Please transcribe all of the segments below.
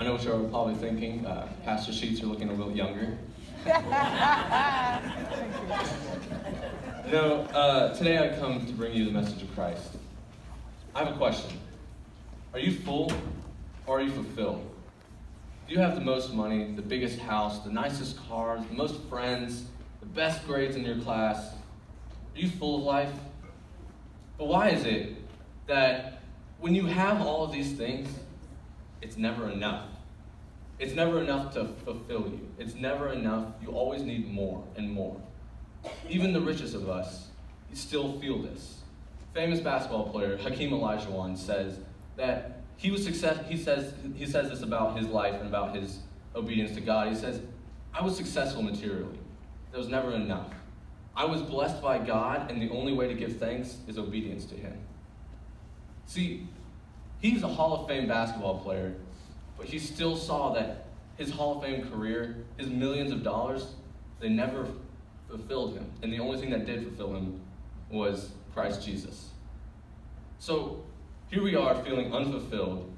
I know what you're probably thinking. Uh, Pastor Sheets, you're looking a little younger. no, uh, today I come to bring you the message of Christ. I have a question. Are you full or are you fulfilled? Do you have the most money, the biggest house, the nicest cars, the most friends, the best grades in your class? Are you full of life? But why is it that when you have all of these things, it's never enough? It's never enough to fulfill you. It's never enough. You always need more and more. Even the richest of us still feel this. Famous basketball player Hakeem Olajuwon says that he was success. He says he says this about his life and about his obedience to God. He says, "I was successful materially. There was never enough. I was blessed by God, and the only way to give thanks is obedience to Him." See, he's a Hall of Fame basketball player but he still saw that his Hall of Fame career, his millions of dollars, they never fulfilled him. And the only thing that did fulfill him was Christ Jesus. So here we are feeling unfulfilled,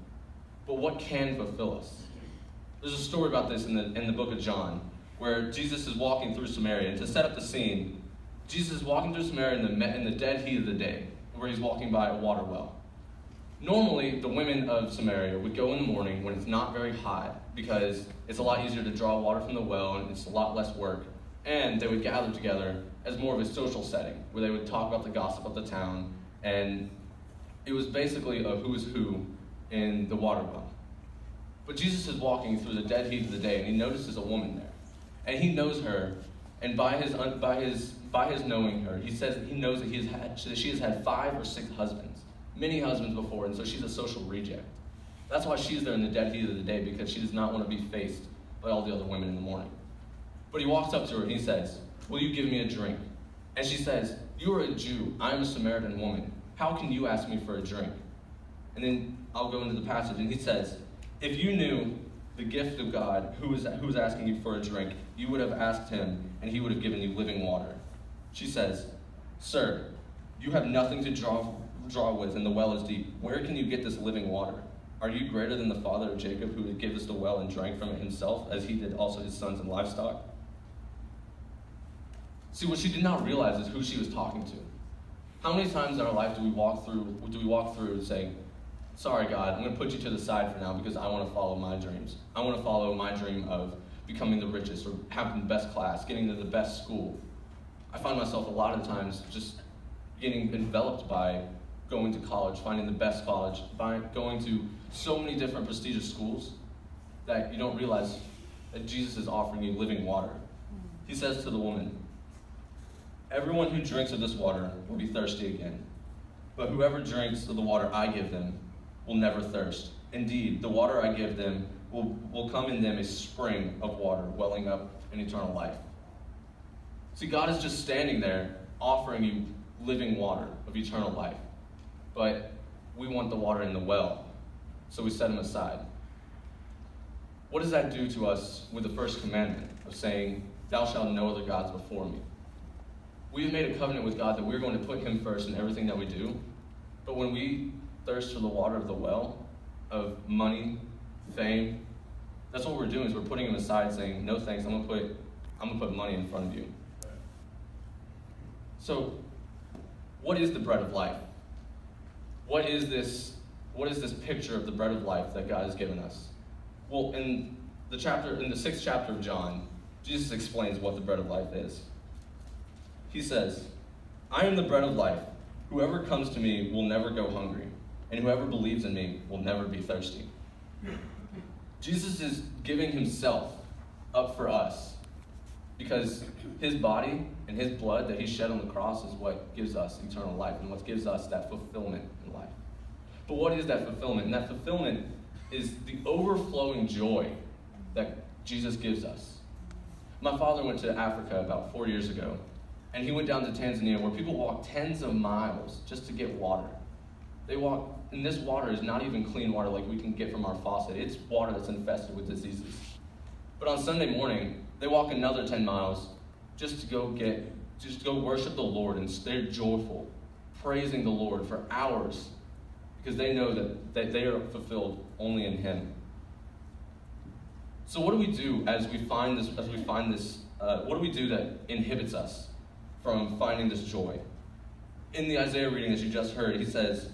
but what can fulfill us? There's a story about this in the, in the book of John where Jesus is walking through Samaria. And to set up the scene, Jesus is walking through Samaria in the, in the dead heat of the day, where he's walking by a water well. Normally, the women of Samaria would go in the morning when it's not very hot because it's a lot easier to draw water from the well and it's a lot less work. And they would gather together as more of a social setting where they would talk about the gossip of the town. And it was basically a who's who in the water well. But Jesus is walking through the dead heat of the day and he notices a woman there. And he knows her, and by his, by his, by his knowing her, he says he knows that he has had, that she has had five or six husbands many husbands before, and so she's a social reject. That's why she's there in the dead heat of the day, because she does not want to be faced by all the other women in the morning. But he walks up to her and he says, Will you give me a drink? And she says, You are a Jew. I am a Samaritan woman. How can you ask me for a drink? And then I'll go into the passage, and he says, If you knew the gift of God, who is, who is asking you for a drink, you would have asked him, and he would have given you living water. She says, Sir, you have nothing to draw draw with, and the well is deep. Where can you get this living water? Are you greater than the father of Jacob, who gave us the well and drank from it himself, as he did also his sons and livestock? See, what she did not realize is who she was talking to. How many times in our life do we walk through do we walk through saying, Sorry God, I'm gonna put you to the side for now because I want to follow my dreams. I want to follow my dream of becoming the richest or having the best class, getting to the best school. I find myself a lot of times just getting enveloped by going to college, finding the best college, going to so many different prestigious schools that you don't realize that Jesus is offering you living water. He says to the woman, Everyone who drinks of this water will be thirsty again. But whoever drinks of the water I give them will never thirst. Indeed, the water I give them will, will come in them a spring of water welling up in eternal life. See, God is just standing there offering you living water of eternal life but we want the water in the well, so we set them aside. What does that do to us with the first commandment of saying, Thou shalt no other gods before me? We have made a covenant with God that we're going to put him first in everything that we do, but when we thirst for the water of the well, of money, fame, that's what we're doing is we're putting him aside saying, no thanks, I'm gonna put I'm gonna put money in front of you. So what is the bread of life? What is this what is this picture of the bread of life that God has given us? Well, in the chapter in the sixth chapter of John, Jesus explains what the bread of life is. He says, I am the bread of life. Whoever comes to me will never go hungry, and whoever believes in me will never be thirsty. Jesus is giving himself up for us because his body and his blood that he shed on the cross is what gives us eternal life and what gives us that fulfillment in life. but what is that fulfillment? And that fulfillment is the overflowing joy that Jesus gives us. My father went to Africa about four years ago, and he went down to Tanzania where people walk tens of miles just to get water. They walk, and this water is not even clean water like we can get from our faucet. It's water that's infested with diseases. But on Sunday morning, they walk another 10 miles just to go get, just to go worship the Lord and stay joyful, praising the Lord for hours because they know that, that they are fulfilled only in Him. So what do we do as we find this? As we find this, uh, what do we do that inhibits us from finding this joy? In the Isaiah reading that you just heard, he says,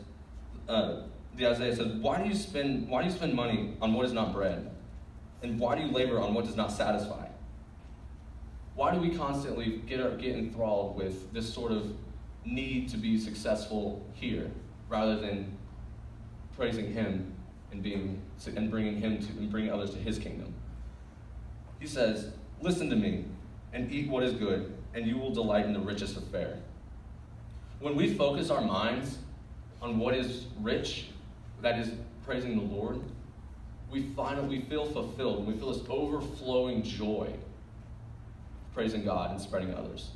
uh, the Isaiah says, "Why do you spend Why do you spend money on what is not bread, and why do you labor on what does not satisfy? Why do we constantly get get enthralled with this sort of need to be successful here, rather than praising Him and being and bringing Him to and bringing others to His kingdom?" He says, Listen to me and eat what is good, and you will delight in the richest of fare. When we focus our minds on what is rich, that is praising the Lord, we find we feel fulfilled. And we feel this overflowing joy praising God and spreading others.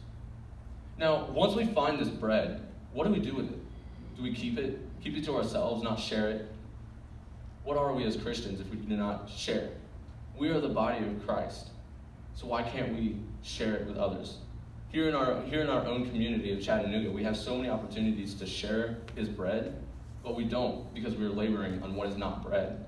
Now, once we find this bread, what do we do with it? Do we keep it, keep it to ourselves, not share it? What are we as Christians if we do not share it? We are the body of Christ. So why can't we share it with others? Here in our here in our own community of Chattanooga, we have so many opportunities to share his bread, but we don't because we're laboring on what is not bread.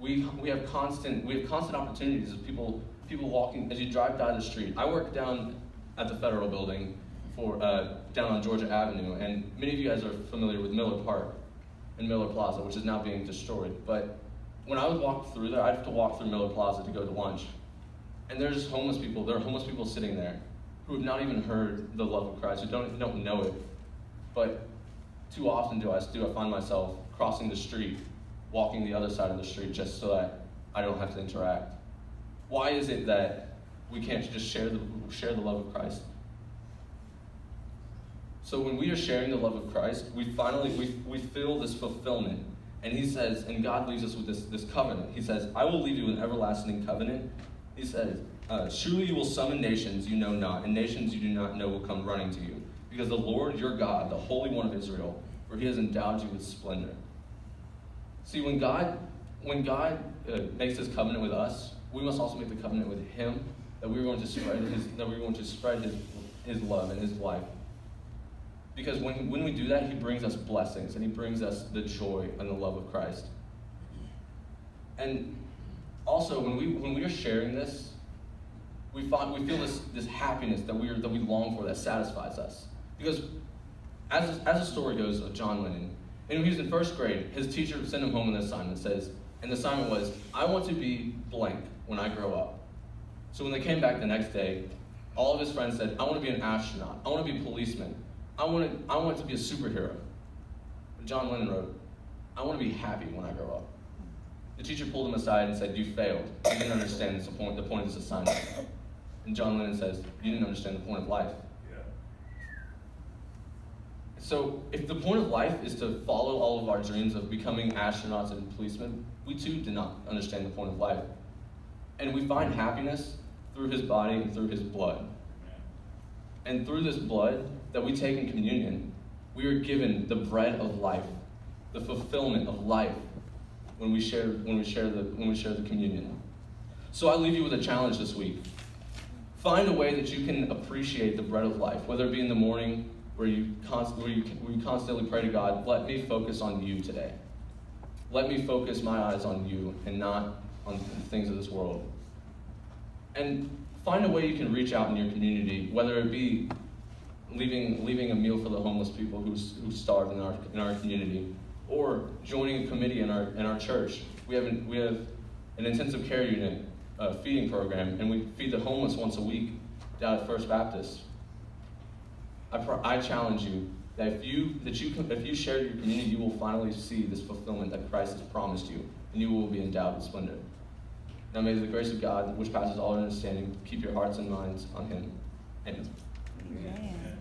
We, we have constant we have constant opportunities of people people walking as you drive down the street. I work down at the federal building for uh, down on Georgia Avenue, and many of you guys are familiar with Miller Park and Miller Plaza, which is now being destroyed. But when I would walk through there, I'd have to walk through Miller Plaza to go to lunch. And there's homeless people, there are homeless people sitting there who have not even heard the love of Christ, who don't, don't know it. But too often do I, do I find myself crossing the street, walking the other side of the street just so that I don't have to interact. Why is it that we can't just share the, share the love of Christ? So when we are sharing the love of Christ, we finally we, we feel this fulfillment and he says, and God leaves us with this, this covenant. He says, I will leave you an everlasting covenant. He says, uh, Surely you will summon nations you know not, and nations you do not know will come running to you. Because the Lord your God, the Holy One of Israel, for he has endowed you with splendor. See, when God, when God uh, makes this covenant with us, we must also make the covenant with him that we're going to spread his, that we're going to spread his, his love and his life because when, when we do that, He brings us blessings and He brings us the joy and the love of Christ. And also, when we, when we are sharing this, we, find, we feel this, this happiness that we, are, that we long for that satisfies us. Because as, as the story goes of John Lennon, and when he was in first grade, his teacher sent him home with an assignment says, and the assignment was, I want to be blank when I grow up. So when they came back the next day, all of his friends said, I want to be an astronaut. I want to be a policeman. I wanted, I wanted to be a superhero. But John Lennon wrote, I want to be happy when I grow up. The teacher pulled him aside and said, You failed. You didn't understand the point, the point of this assignment. And John Lennon says, You didn't understand the point of life. So, if the point of life is to follow all of our dreams of becoming astronauts and policemen, we too do not understand the point of life. And we find happiness through his body and through his blood. And through this blood, that we take in communion, we are given the bread of life, the fulfillment of life when we share when we share the when we share the communion. So I leave you with a challenge this week. Find a way that you can appreciate the bread of life, whether it be in the morning where you, const- where you, where you constantly pray to God, let me focus on you today. Let me focus my eyes on you and not on the things of this world. And find a way you can reach out in your community, whether it be leaving, leaving a meal for the homeless people who, who starve in our, in our community, or joining a committee in our, in our church. We have, an, we have an intensive care unit uh, feeding program, and we feed the homeless once a week down at First Baptist. I, I challenge you that if you that you if you share your community, you will finally see this fulfillment that Christ has promised you, and you will be endowed with splendor. Now may the grace of God, which passes all understanding, keep your hearts and minds on Him. Amen. Amen.